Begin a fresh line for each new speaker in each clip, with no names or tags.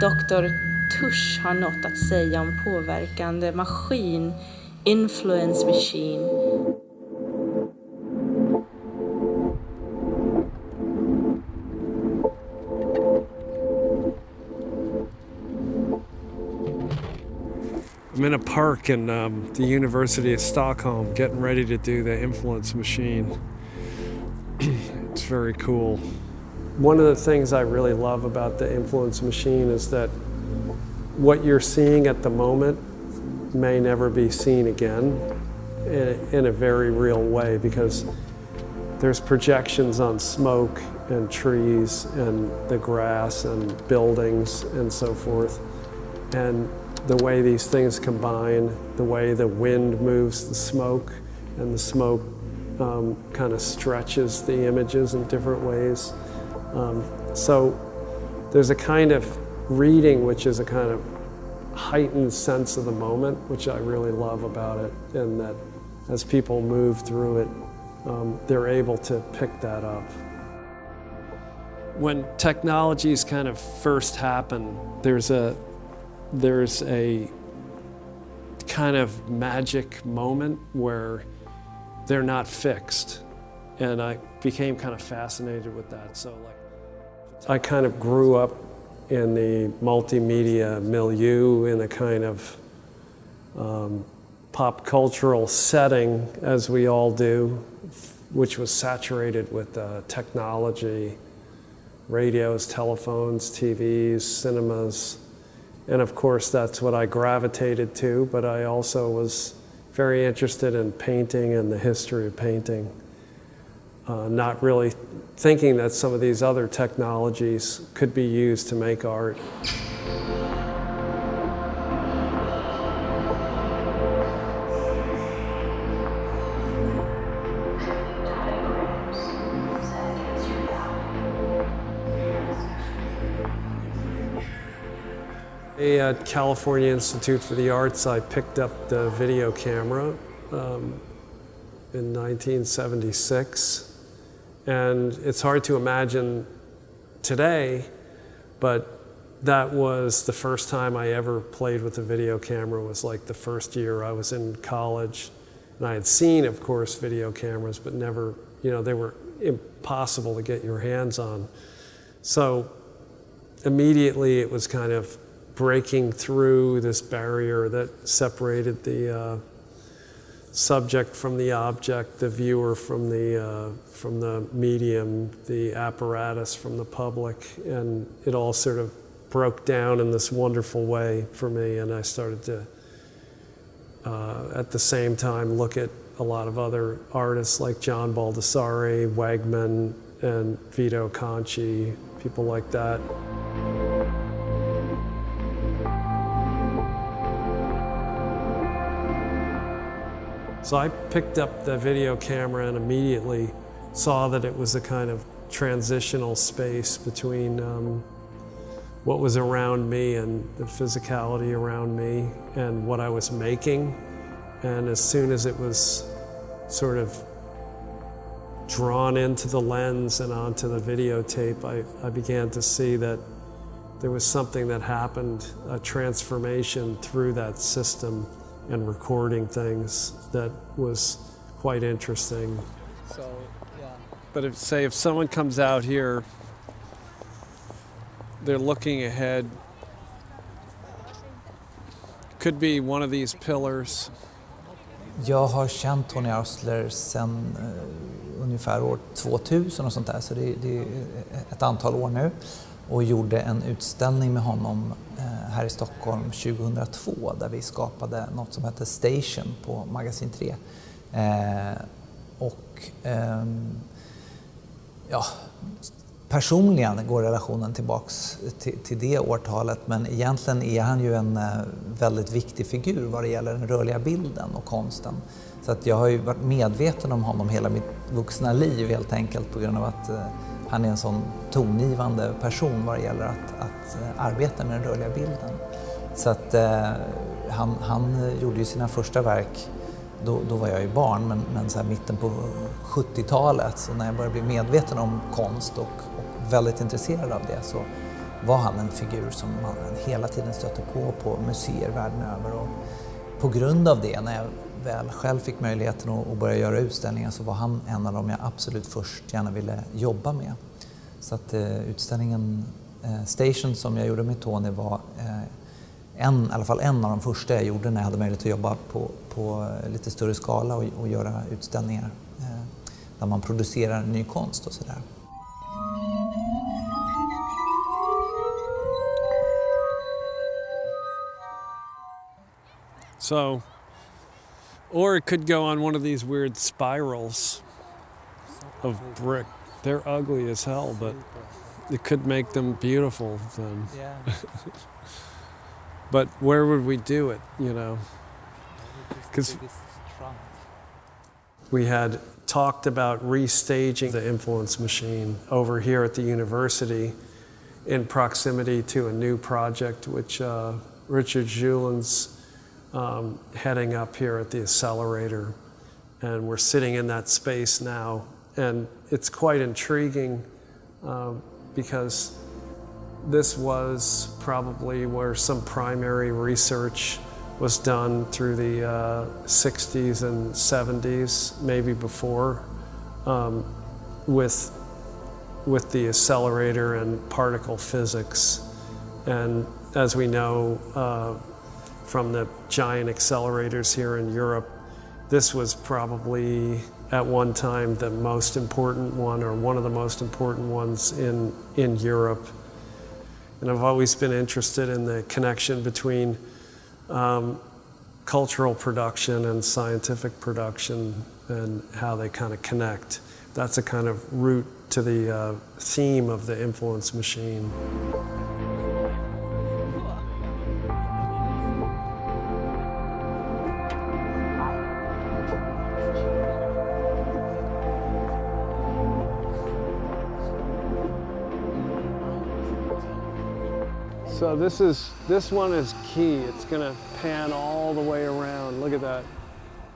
Dr. Tush har något att säga om påverkande maskin, influence machine.
I'm in a park in um, the University of Stockholm getting ready to do the influence machine. it's very cool. One of the things I really love about the influence machine is that what you're seeing at the moment may never be seen again in, a very real way because there's projections on smoke and trees and the grass and buildings and so forth. And the way these things combine, the way the wind moves the smoke, and the smoke um, kind of stretches the images in different ways. Um, so there's a kind of reading which is a kind of heightened sense of the moment, which I really love about it, and that as people move through it, um, they're able to pick that up. When technologies kind of first happen, there's a there's a kind of magic moment where they're not fixed. And I became kind of fascinated with that. So like I kind of grew up in the multimedia milieu in a kind of um, pop cultural setting, as we all do, which was saturated with uh, technology, radios, telephones, TVs, cinemas. And of course, that's what I gravitated to, but I also was very interested in painting and the history of painting. Uh, not really thinking that some of these other technologies could be used to make art. At California Institute for the Arts, I picked up the video camera um, in 1976. And it's hard to imagine today, but that was the first time I ever played with a video camera was like the first year I was in college. And I had seen, of course, video cameras, but never, you know, they were impossible to get your hands on. So immediately it was kind of breaking through this barrier that separated the uh, subject from the object, the viewer from the, uh, from the medium, the apparatus from the public, and it all sort of broke down in this wonderful way for me, and I started to, uh, at the same time, look at a lot of other artists like John Baldessari, Wegman, and Vito Acconci, people like that. So I picked up the video camera and immediately saw that it was a kind of transitional space between um, what was around me and the physicality around me and what I was making. And as soon as it was sort of drawn into the lens and onto the videotape, I, I began to see that there was something that happened, a transformation through that system and recording things that was quite interesting. So, yeah. But if, say, if someone comes out here, they're looking ahead, could be one of these pillars.
Jag har känt Tony Oursler sedan uh, ungefär år 2000 och sånt där, så det, det är ett antal år nu. Och gjorde en utställning med honom eh, här i Stockholm 2002 där vi skapade något som hette Station på Magasin 3. Eh, och eh, ja, personligen går relationen tillbaks till, till, det årtalet men egentligen är han ju en eh, väldigt viktig figur vad det gäller den rörliga bilden och konsten. Så att jag har ju varit medveten om honom hela mitt vuxna liv helt enkelt på grund av att eh, han är en sån tongivande person vad det gäller att, att eh, arbeta med den rörliga bilden. Så att eh, han, han gjorde ju sina första verk, då, då var jag ju barn, men, men så här mitten på 70-talet, så när jag började bli medveten om konst och, och väldigt intresserad av det så var han en figur som man hela tiden stötte på på museer världen över. Och på grund av det, när jag väl själv fick möjligheten att börja göra utställningar så var han en av dem jag absolut först gärna ville jobba med. Så att eh, utställningen eh, Station som jag gjorde med Tony var eh, en, i alla fall en av de första jag gjorde när jag hade möjlighet att jobba på, på lite större skala och, och göra utställningar eh, där man producerar ny konst och sådär.
So, or it could go on one of these weird spirals of brick. They're ugly as hell, but it could make them beautiful then.
Yeah.
But where would we do it, you know? Because we had talked about restaging the influence machine over here at the university in proximity to a new project which uh, Richard Julin's um, heading up here at the accelerator. And we're sitting in that space now. And it's quite intriguing um, because this was probably where some primary research was done through the uh, 60s and 70s, maybe before, um, with, with the accelerator and particle physics. And as we know uh, from the giant accelerators here in Europe, this was probably at one time the most important one or one of the most important ones in, in Europe. And I've always been interested in the connection between um, cultural production and scientific production and how they kind of connect. That's a kind of root to the uh, theme of the influence machine. So this is this one is key. It's gonna pan all the way around. Look at that.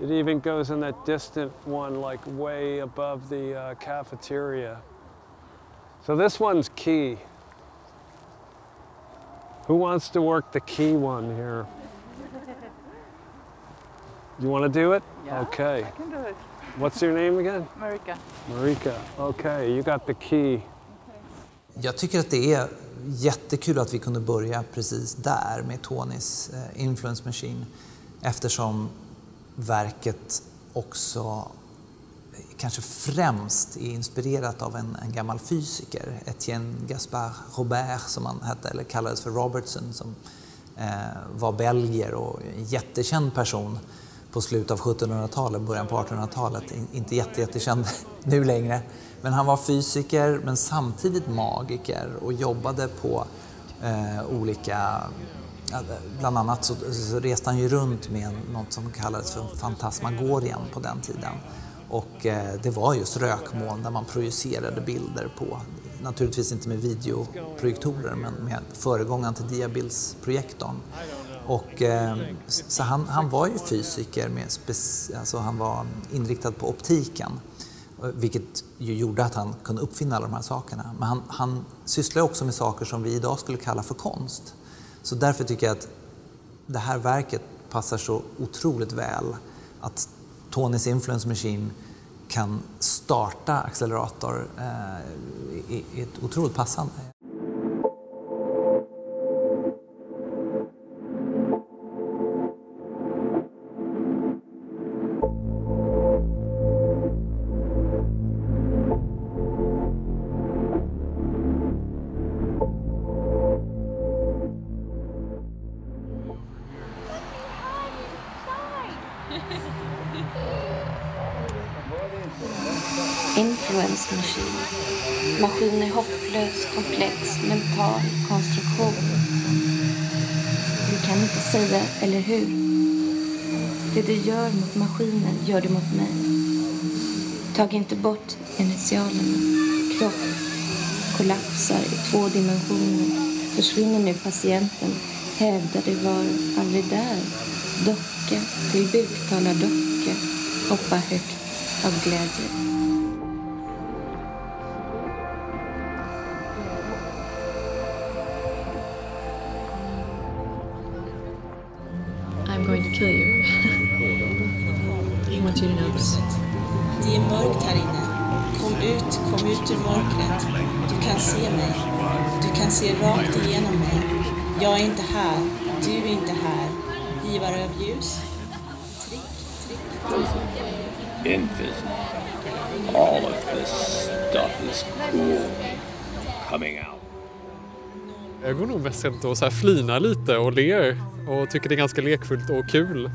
It even goes in that distant one, like way above the uh, cafeteria. So this one's key. Who wants to work the key one here? You want to do it?
Yeah,
Okay.
I can do it.
What's your name again?
Marika.
Marika. Okay, you got the key.
Jag tycker att det är jättekul att vi kunde börja precis där med Tonys eh, Influence Machine eftersom verket också kanske främst är inspirerat av en, en gammal fysiker, Etienne Gaspard Robert som han hette, eller kallades för Robertson, som eh, var belgier och en jättekänd person på slutet av 1700-talet, början på 1800-talet. In, inte jätte, jättekänd nu längre. Men han var fysiker men samtidigt magiker och jobbade på eh, olika... Bland annat så, så reste han ju runt med något som kallades för fantasmagorien på den tiden. Och eh, det var just rökmoln där man projicerade bilder på, naturligtvis inte med videoprojektorer men med föregångaren till diabildsprojektorn. Och, eh, så han, han var ju fysiker, med alltså han var inriktad på optiken. Vilket ju gjorde att han kunde uppfinna alla de här sakerna. Men han, han sysslar också med saker som vi idag skulle kalla för konst. Så därför tycker jag att det här verket passar så otroligt väl. Att Tonys Influence Machine kan starta accelerator eh, i, i ett otroligt passande.
Influence Machine. Maskin är hopplös, komplex, mental konstruktion. Du kan inte säga, eller hur? Det du gör mot maskinen gör du mot mig. Tag inte bort initialerna. Kropp kollapsar i två dimensioner. Försvinner nu patienten. Hävdar du var aldrig där docka till buktalardocka hoppa högt av glädje.
I'm going to kill you. I want you to know this. Det är mörkt här inne. Kom ut, kom ut ur mörkret. Du kan se mig. Du kan se rakt igenom mig. Jag är inte här. Du är inte här. Givare av ljus. Trick, trick.
Invisible. All of this stuff is cool coming out.
Jag går nog mest runt och så här flinar lite och ler och tycker det är ganska lekfullt och kul.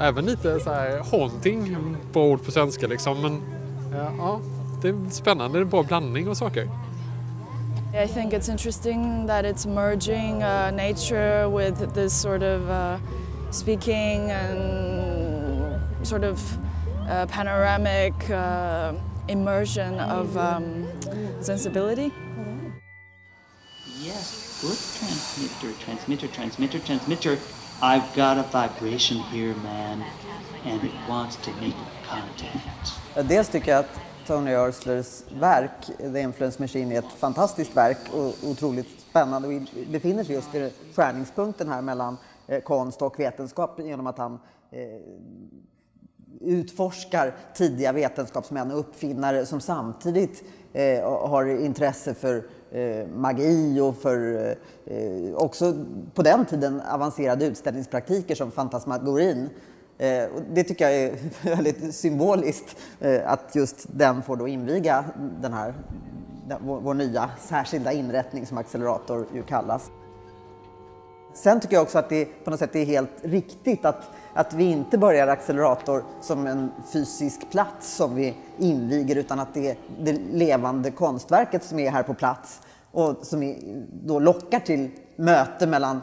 Även lite så här haunting på ord på svenska liksom. Men ja, det är spännande, det är en bra blandning av saker.
I think it's interesting that it's merging uh, nature with this sort of uh, speaking and sort of uh, panoramic uh, immersion of um, sensibility.
Yes, good transmitter, transmitter, transmitter, transmitter. I've got a vibration here, man, and it wants to make contact.
Dels tycker jag att Tony Örslers verk, The Influence Machine, är ett fantastiskt verk och otroligt spännande. Vi befinner sig just i skärningspunkten här mellan eh, konst och vetenskap genom att han eh, utforskar tidiga vetenskapsmän och uppfinnare som samtidigt eh, har intresse för eh, magi och för eh, eh också på den tiden avancerade utställningspraktiker som fantasmagorin. Eh, och det tycker jag är väldigt symboliskt eh, att just den får då inviga den här, den, vår, vår nya särskilda inrättning som accelerator ju kallas. Sen tycker jag också att det på något sätt är helt riktigt att, att vi inte börjar accelerator som en fysisk plats som vi inviger utan att det är det levande konstverket som är här på plats och som är, då lockar till möte mellan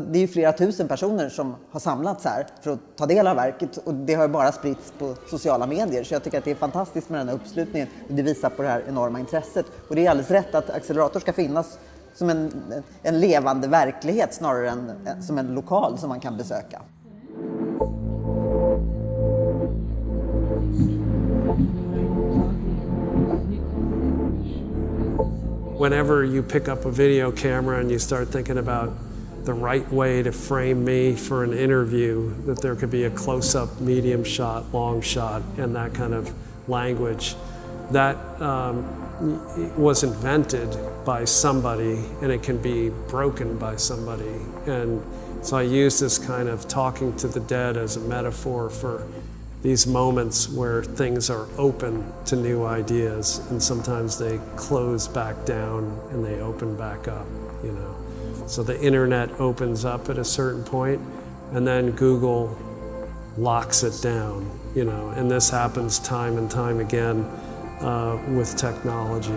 det är ju flera tusen personer som har samlats här för att ta del av verket och det har bara spritts på sociala medier. Så jag tycker att det är fantastiskt med den här uppslutningen och det visar på det här enorma intresset. Och det är alldeles rätt att accelerator ska finnas som en, en levande verklighet snarare än som en lokal som man kan besöka.
Whenever you pick up a video camera and you start thinking about the right way to frame me for an interview, that there could be a close up, medium shot, long shot, and that kind of language. That um, was invented by somebody and it can be broken by somebody. And so I use this kind of talking to the dead as a metaphor for these moments where things are open to new ideas and sometimes they close back down and they open back up, you know. So the internet opens up at a certain point and then Google locks it down, you know, and this happens time and time again uh, with technology.